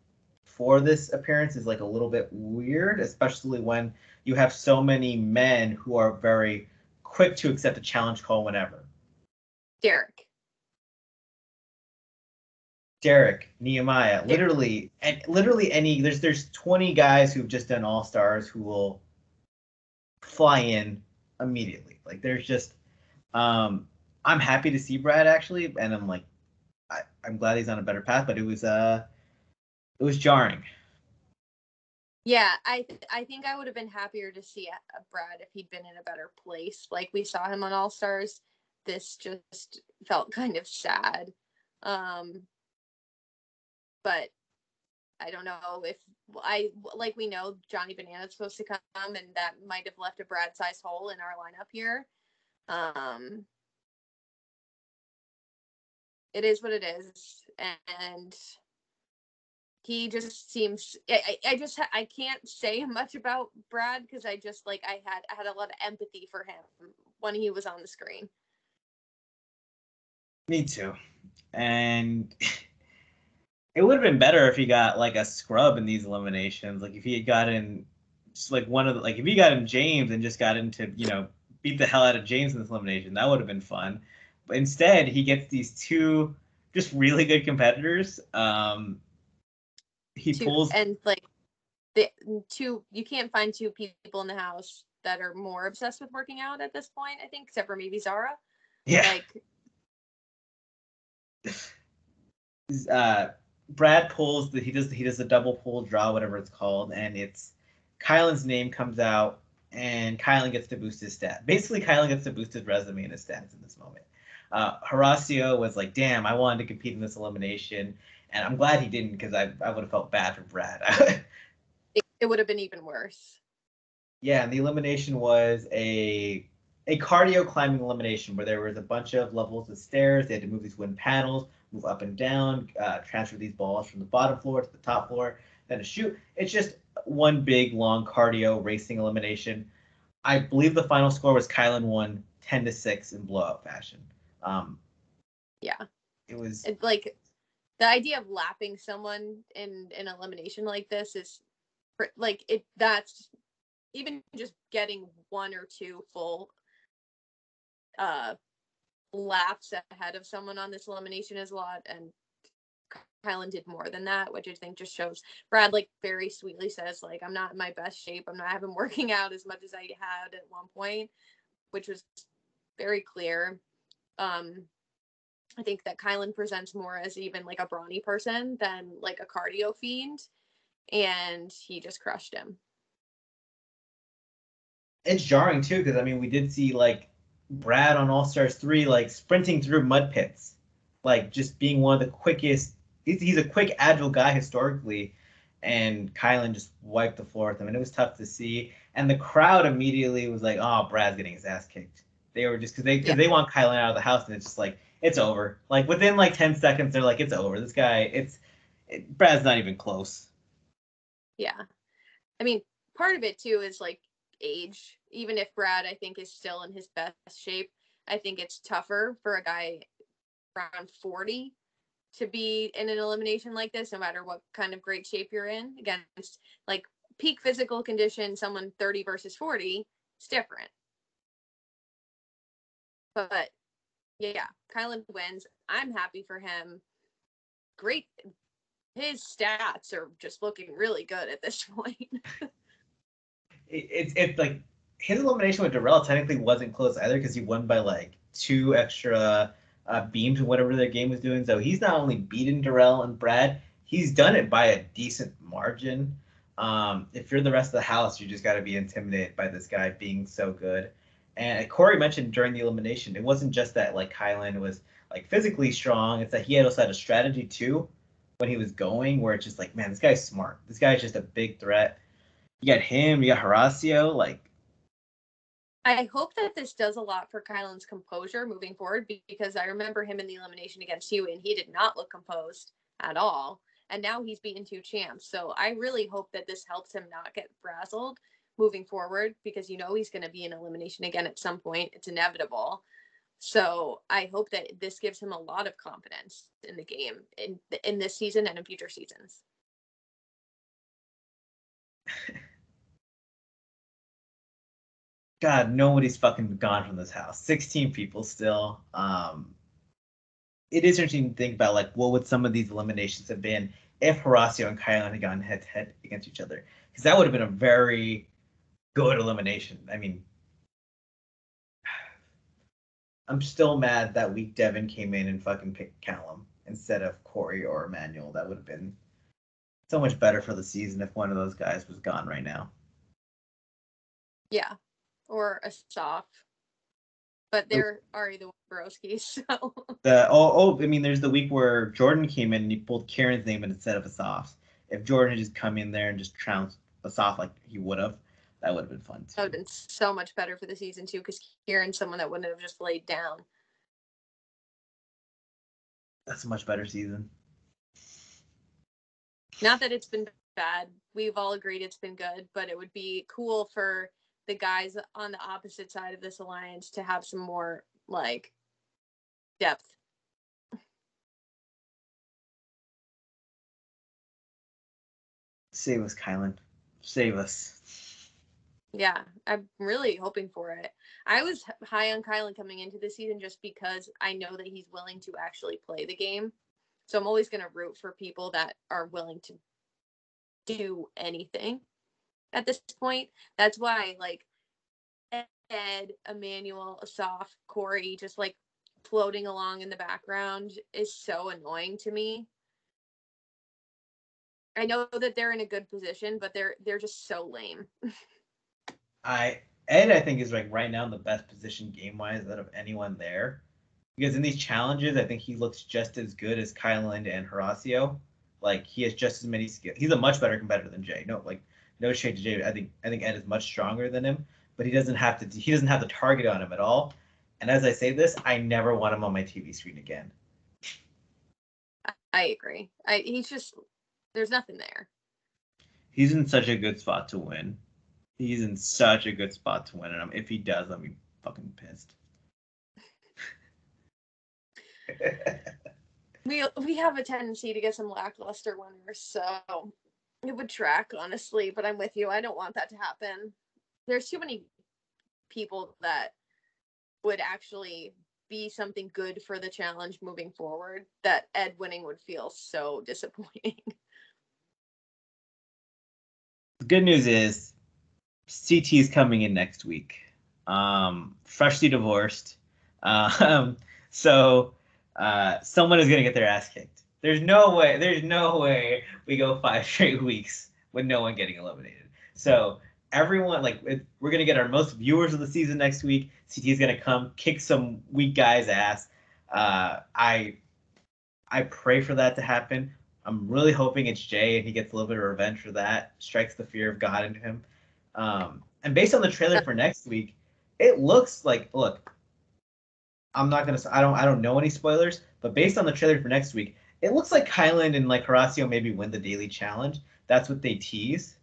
for this appearance is like a little bit weird, especially when you have so many men who are very quick to accept a challenge call whenever. Derek. Derek, Nehemiah, Derek. literally, and literally any there's there's 20 guys who've just done all stars who will fly in immediately. Like there's just um I'm happy to see Brad actually, and I'm like I, I'm glad he's on a better path, but it was uh it was jarring. Yeah, I th- I think I would have been happier to see Brad if he'd been in a better place. Like we saw him on All Stars, this just felt kind of sad. Um, but I don't know if I like we know Johnny Banana's supposed to come, and that might have left a Brad size hole in our lineup here. Um, it is what it is, and he just seems. I, I just I can't say much about Brad because I just like I had I had a lot of empathy for him when he was on the screen. Me too, and. It would have been better if he got like a scrub in these eliminations. Like if he had gotten just like one of the like if he got in James and just got into you know beat the hell out of James in this elimination, that would have been fun. But instead, he gets these two just really good competitors. Um, he two, pulls and like the two you can't find two people in the house that are more obsessed with working out at this point. I think, except for maybe Zara. Yeah. Like. uh, Brad pulls the he does he does the double pull draw whatever it's called and it's Kyland's name comes out and Kyland gets to boost his stat. Basically, Kyland gets to boost his resume and his stats in this moment. Uh, Horacio was like, "Damn, I wanted to compete in this elimination," and I'm glad he didn't because I I would have felt bad for Brad. it, it would have been even worse. Yeah, and the elimination was a a cardio climbing elimination where there was a bunch of levels of stairs. They had to move these wooden panels move up and down, uh, transfer these balls from the bottom floor to the top floor, then to shoot. It's just one big long cardio racing elimination. I believe the final score was Kyland won 10 to 6 in blowout fashion. Um, yeah. It was it's like the idea of lapping someone in an elimination like this is like it that's even just getting one or two full uh laps ahead of someone on this elimination is a lot, and Kyland did more than that, which I think just shows Brad like very sweetly says like I'm not in my best shape. I'm not having working out as much as I had at one point, which was very clear. Um, I think that Kyland presents more as even like a brawny person than like a cardio fiend, and he just crushed him. It's jarring too because I mean we did see like Brad on All Stars 3, like sprinting through mud pits, like just being one of the quickest. He's, he's a quick, agile guy historically. And Kyland just wiped the floor with him. And it was tough to see. And the crowd immediately was like, oh, Brad's getting his ass kicked. They were just because they, cause yeah. they want Kyland out of the house. And it's just like, it's over. Like within like 10 seconds, they're like, it's over. This guy, it's, it, Brad's not even close. Yeah. I mean, part of it too is like age. Even if Brad, I think, is still in his best shape, I think it's tougher for a guy around 40 to be in an elimination like this, no matter what kind of great shape you're in against like peak physical condition, someone 30 versus 40, it's different. But yeah, Kyland wins. I'm happy for him. Great. His stats are just looking really good at this point. it's it, like his elimination with Darrell technically wasn't close either because he won by like two extra uh, beams or whatever their game was doing. So he's not only beaten Darrell and Brad, he's done it by a decent margin. Um, if you're the rest of the house, you just got to be intimidated by this guy being so good. And Corey mentioned during the elimination, it wasn't just that like Kyland was like physically strong; it's that he had also had a strategy too when he was going, where it's just like, man, this guy's smart. This guy's just a big threat you got him, you got Horacio, like I hope that this does a lot for Kyland's composure moving forward because I remember him in the elimination against you and he did not look composed at all. And now he's beaten two champs. So I really hope that this helps him not get frazzled moving forward because you know he's going to be in elimination again at some point. It's inevitable. So I hope that this gives him a lot of confidence in the game in in this season and in future seasons. God, nobody's fucking gone from this house. 16 people still. Um, it is interesting to think about like what would some of these eliminations have been if Horacio and Kyland had gone head to head against each other, because that would have been a very good elimination. I mean, I'm still mad that week Devin came in and fucking picked Callum instead of Corey or Emmanuel. That would have been so much better for the season if one of those guys was gone right now. Yeah, or a soft. But they're already the Broski, so. The oh oh I mean there's the week where Jordan came in and he pulled Ciarran's name instead of Asaf. If Jordan had just come in there and just trounced Asaf like he would have, That would have been fun. Too. That would have been so much better for the season too, because Ciarran's someone that wouldn't have just laid down. That's a much better season. Not that it's been bad. We've all agreed it's been good, but it would be cool for the guys on the opposite side of this alliance to have some more like depth. Save us, Kyland. Save us. Yeah, I'm really hoping for it. I was high on Kyland coming into the season just because I know that he's willing to actually play the game. So I'm always going to root for people that are willing to do anything at this point. That's why, like, Ed, Emmanuel, Asaf, Corey, just like floating along in the background is so annoying to me. I know that they're in a good position, but they're they're just so lame. I Ed, I think, is like right now in the best position game wise out of anyone there. Because in these challenges, I think he looks just as good as Kyland and Horacio. Like he has just as many skills. He's a much better competitor than Jay. No, like no shade to Jay. I think I think Ed is much stronger than him, but he doesn't have to. He doesn't have the target on him at all. And as I say this, I never want him on my TV screen again. I agree. I he's just there's nothing there. He's in such a good spot to win. He's in such a good spot to win, and if he does, I'll be fucking pissed. we we have a tendency to get some lackluster winners, so it would track honestly. But I'm with you. I don't want that to happen. There's too many people that would actually be something good for the challenge moving forward that Ed winning would feel so disappointing. The good news is CT is coming in next week. Um, freshly divorced. Um, so uh, someone is gonna get their ass kicked. There's no way. There's no way we go five straight weeks with no one getting eliminated. So everyone, like, we're gonna get our most viewers of the season next week. CT is gonna come kick some weak guy's ass. Uh, I I pray for that to happen. I'm really hoping it's Jay and he gets a little bit of revenge for that. Strikes the fear of God into him. Um, and based on the trailer for next week, it looks like look. I'm not gonna. I don't. I don't know any spoilers, but based on the trailer for next week, it looks like Kyland and like Horacio maybe win the daily challenge. That's what they tease.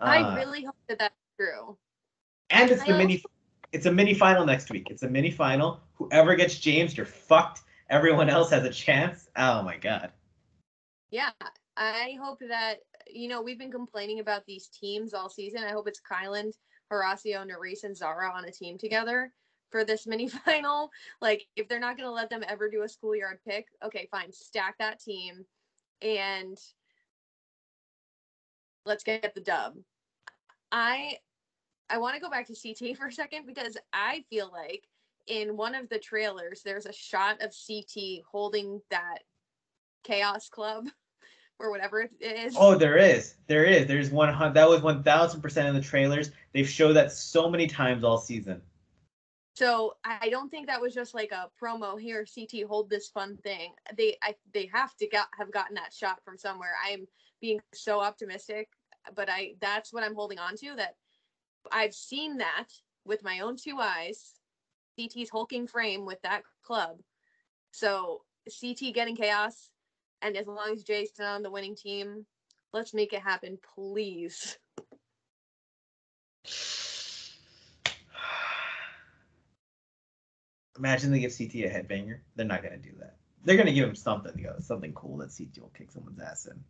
Uh, I really hope that that's true. And it's I the mini. It's a mini final next week. It's a mini final. Whoever gets James, you're fucked. Everyone else has a chance. Oh my god. Yeah, I hope that you know, we've been complaining about these teams all season. I hope it's Kyland, Horacio, Nurys, and Zara on a team together for this mini final. Like, if they're not going to let them ever do a schoolyard pick, okay, fine, stack that team and let's get the dub. I I want to go back to CT for a second because I feel like in one of the trailers there's a shot of CT holding that chaos club or whatever it is. Oh, there is. There is. one hundred. that was one thousand percent in the trailers. They've showed that so many times all season. So I don't think that was just like a promo here. CT hold this fun thing. They I they have to got have gotten that shot from somewhere. I am being so optimistic, but I that's what I'm holding on to. That I've seen that with my own two eyes. CT's hulking frame with that club. So CT getting chaos and as long as Jay's still on the winning team, let's make it happen, please. Imagine they give CT a headbanger. They're not gonna do that. They're gonna give him something, you know, something cool that CT will kick someone's ass in.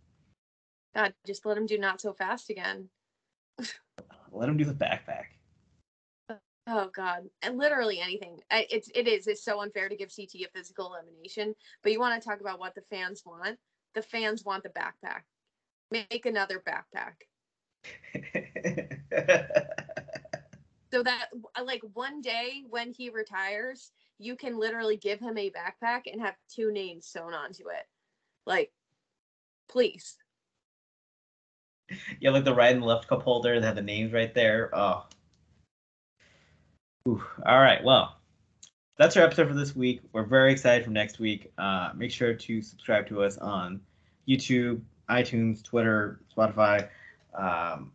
God, just let him do not so fast again. let him do the backpack. Oh God, and literally anything. I, it's it is. It's so unfair to give CT a physical elimination. But you want to talk about what the fans want? The fans want the backpack. Make another backpack. so that uh, like one day when he retires, you can literally give him a backpack and have two names sewn onto it. Like, please. Yeah, like the right and left cup holder that have the names right there. Oh, Ooh, all right. Well, that's our episode for this week. We're very excited for next week. Uh, make sure to subscribe to us on YouTube, iTunes, Twitter, Spotify. Um,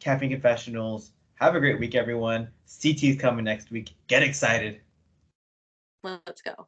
Caffeine Confessionals. Have a great week, everyone. CT is coming next week. Get excited. Let's go.